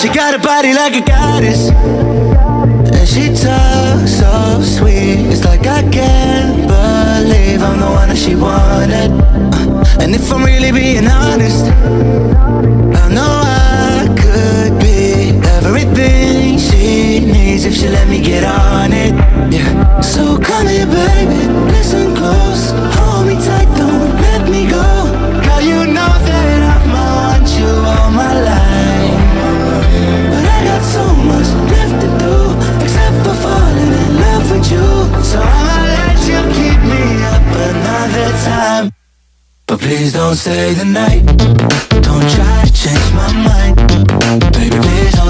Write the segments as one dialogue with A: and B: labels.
A: She got a body like a goddess. And she talks so sweet. It's like I can't believe I'm the one that she wanted. Uh, and if I'm really being honest Please don't stay the night. Don't try to change my mind. Baby, please don't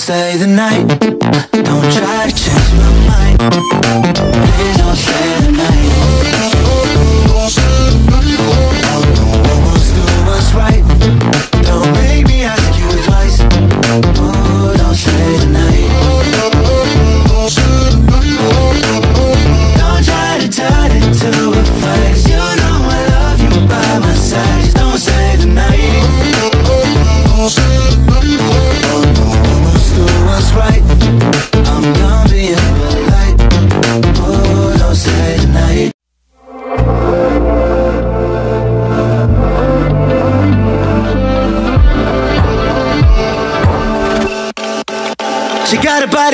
A: stay the night.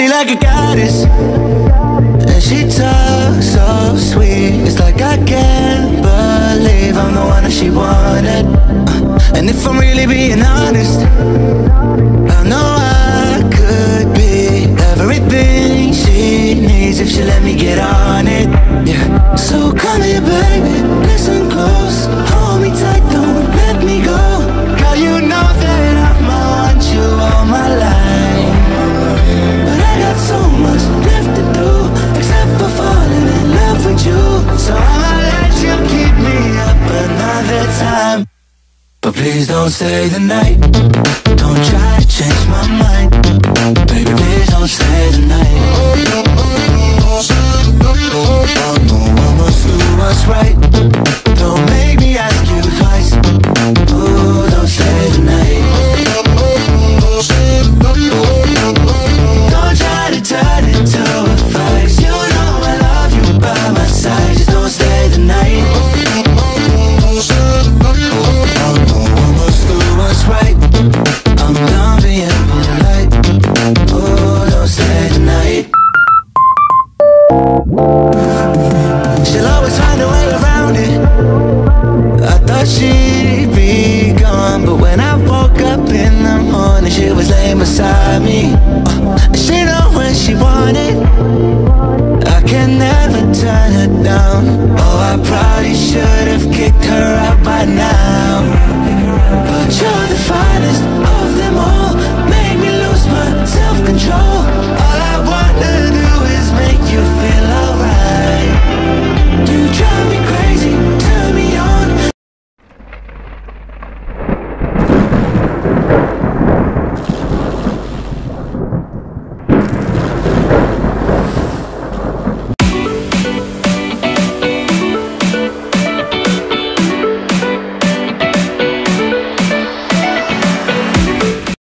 A: like a goddess. And she talks so sweet. It's like I can't believe I'm the one that she wanted. Uh, and if I'm really being honest please don't stay the night. Don't try to change my mind. Baby, please don't stay the night. I know I must do what's right. me. Uh, she know when she want it.